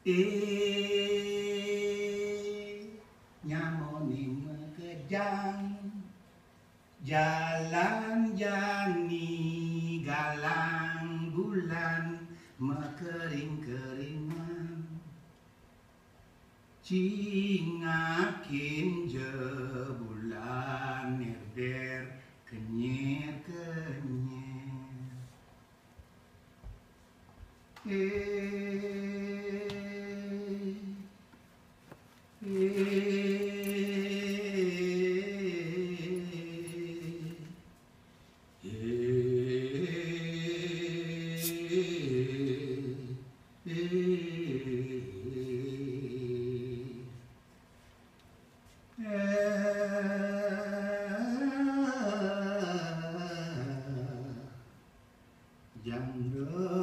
Eh, nyamoning magedang Jalan jani galang bulan Mekering-keringan Cingakin je bulan Nerder kenyir-kenyir. Eh dòng nước